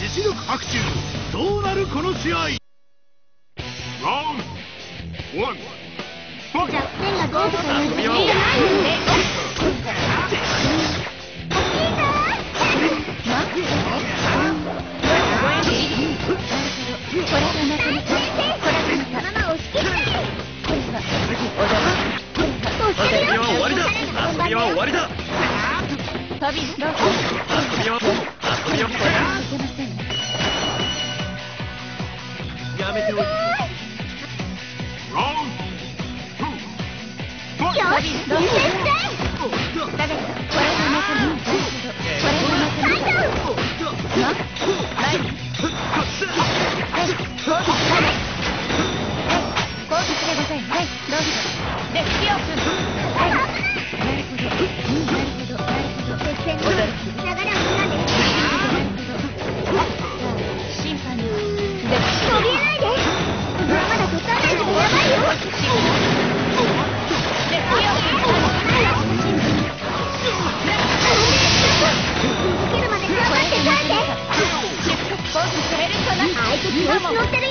実力白昼どうなるこの試合？弱点がゴールというじゃないのねこれが中にこれがまま押し切ってこれは踊ろう遊びは終わりだ遊びは終わりだ飛びロケ遊びは diâmetro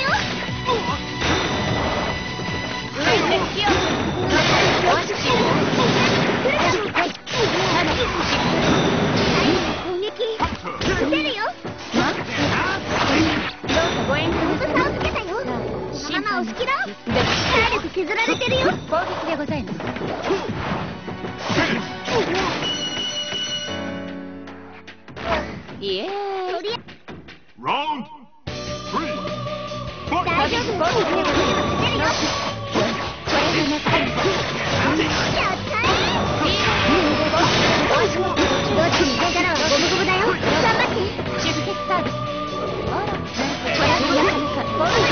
よ。イエーイ Oh,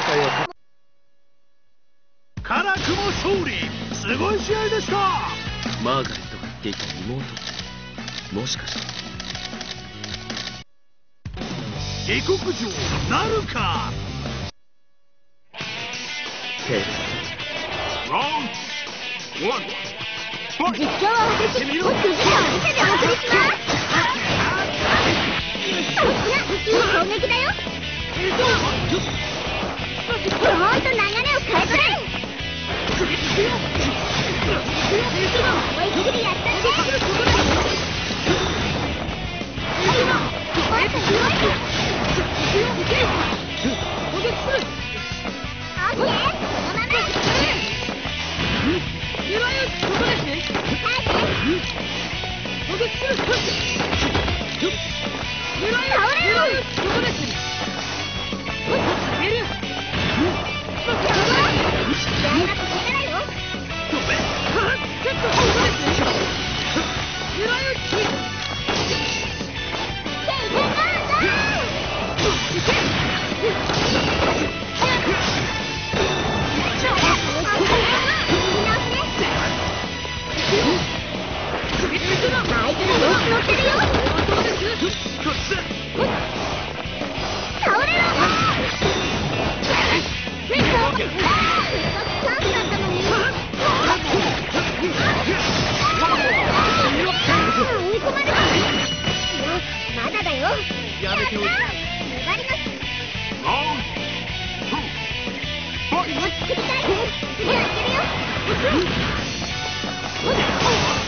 大会を。辛くも勝利。すごい試合でした。マーガレットが言っていた妹もしかして。下克上なるか。せーのラン。ワン。実況は私っ見せてお送りしますさすが宇宙攻撃だよ。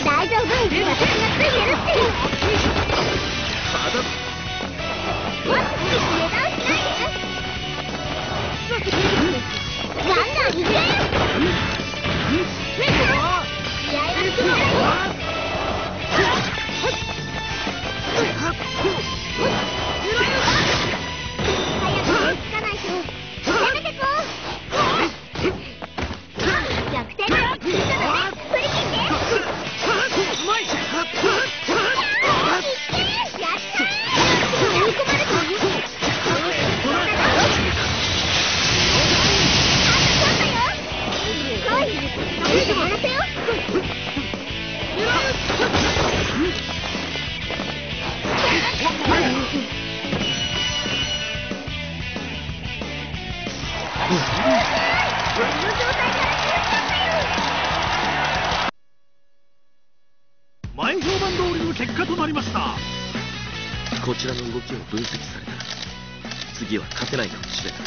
大丈夫私がついてるって油断前評判通りの結果となりました。こちらの動きを分析されたら次は勝てないかもしれない。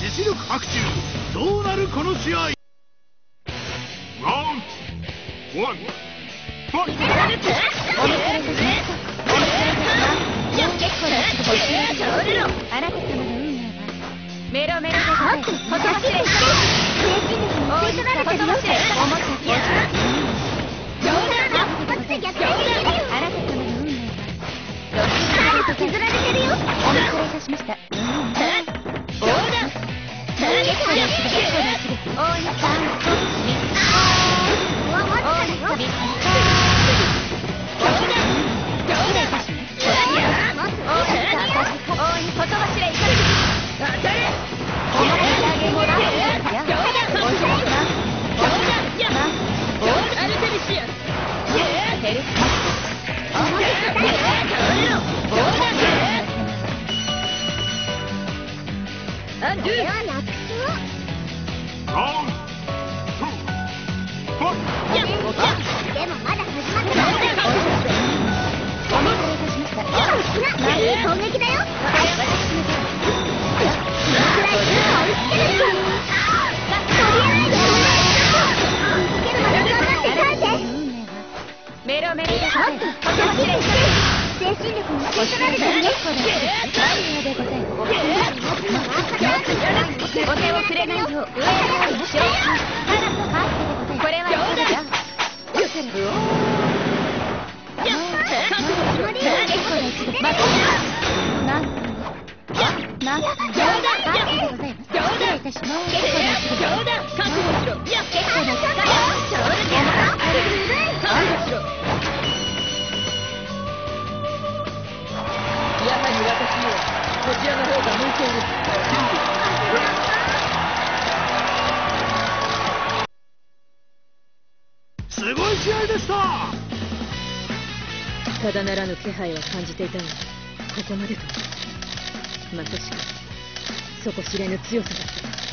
実力白昼どうなるこの試合？ワンワン。メロメロでございますほとばしれ精神力に吸い取られて。るよ思った冗談だ一発で逆転できるよあなた様の運命は体力削られてるよお見それいたしました冗談結構です結構です大西さんアンドゥは楽勝 Round two. Fight! でもまだ始まってないお待たせいたしましたいい攻撃だよ私のそのくらい強さを見つける精神力に吸い取られてるよすごい試合でした。ただならぬ気配は感じていたがここまでと。まさしく底知れぬ強さだった。